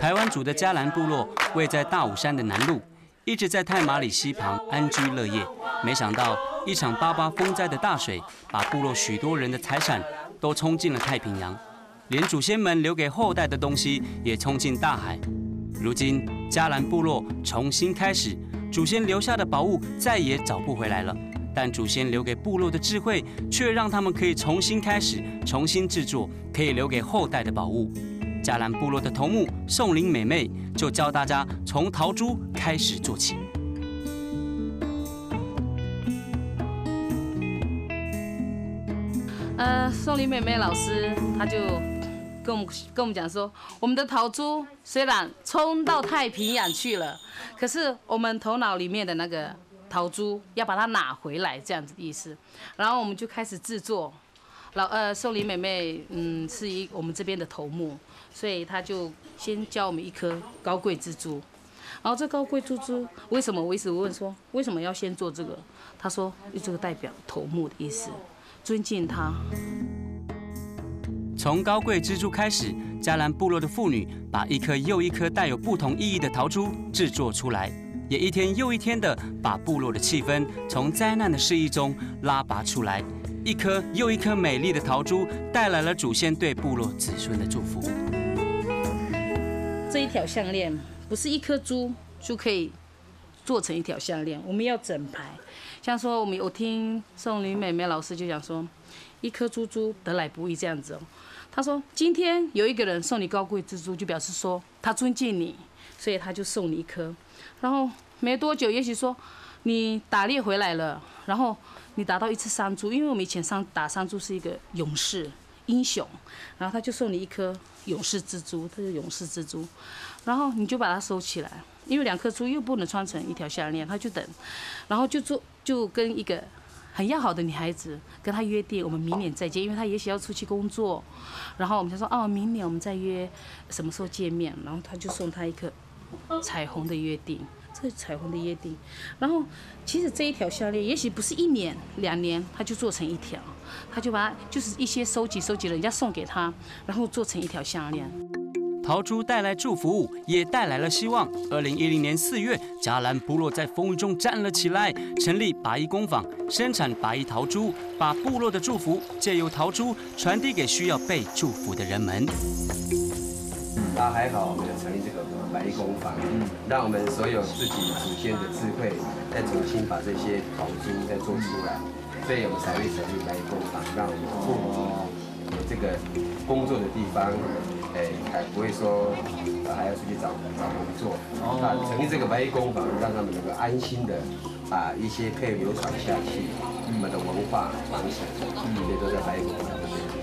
台湾族的嘉兰部落位在大武山的南麓，一直在太马里溪旁安居乐业。没想到一场八八风灾的大水，把部落许多人的财产都冲进了太平洋，连祖先们留给后代的东西也冲进大海。如今嘉兰部落重新开始，祖先留下的宝物再也找不回来了。但祖先留给部落的智慧，却让他们可以重新开始，重新制作可以留给后代的宝物。迦兰部落的头目宋林美妹就教大家从陶珠开始做起。呃，宋林美妹老师，她就跟我们跟我们讲说，我们的陶珠虽然冲到太平洋去了，可是我们头脑里面的那个。陶珠要把它拿回来，这样子意思。然后我们就开始制作。老呃，宋林妹妹，嗯，是一我们这边的头目，所以她就先教我们一颗高贵蜘蛛。然后这高贵蜘蛛为什么？我一直问说，为什么要先做这个？他说，这个代表头目的意思，尊敬他。从高贵蜘蛛开始，嘉兰部落的妇女把一颗又一颗带有不同意义的陶珠制作出来。也一天又一天的把部落的气氛从灾难的失意中拉拔出来，一颗又一颗美丽的桃珠带来了祖先对部落子孙的祝福。这一条项链不是一颗珠就可以做成一条项链，我们要整排。像说我们我听宋林美美老师就讲说，一颗珠珠得来不易这样子哦。他说今天有一个人送你高贵之珠，就表示说他尊敬你，所以他就送你一颗。然后没多久，也许说你打猎回来了，然后你打到一只山猪，因为我们以前山打山猪是一个勇士英雄，然后他就送你一颗勇士之珠，它是勇士之珠，然后你就把它收起来，因为两颗珠又不能穿成一条项链，他就等，然后就做就跟一个很要好的女孩子跟他约定，我们明年再见，因为他也许要出去工作，然后我们就说哦，明年我们再约什么时候见面，然后他就送她一颗。彩虹的约定，这是彩虹的约定。然后，其实这一条项链，也许不是一年两年，他就做成一条，他就把就是一些收集收集人家送给他，然后做成一条项链。桃珠带来祝福，也带来了希望。二零一零年四月，嘉兰部落在风雨中站了起来，成立白衣工坊，生产白衣桃珠，把部落的祝福借由桃珠传递给需要被祝福的人们。啊，还好，我们有成立这个白衣工坊，嗯，让我们所有自己祖先的智慧，再重新把这些宝珠再做出来，所以我们才会成立白衣工坊，让我们父母有这个工作的地方，哎，还不会说还要出去找找工作，啊，成立这个白衣工坊，让他们能够安心的把一些可以流传下去，我们的文化传承，这些都在白衣工坊这边。